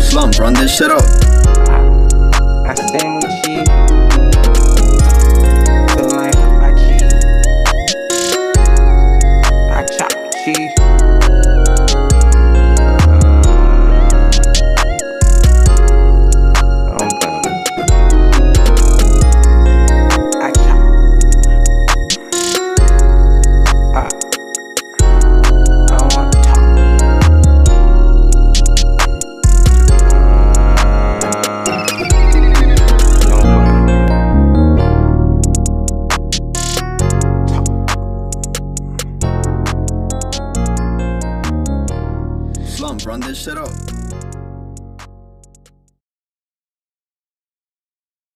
Slump, run this shit up. Run this shit up.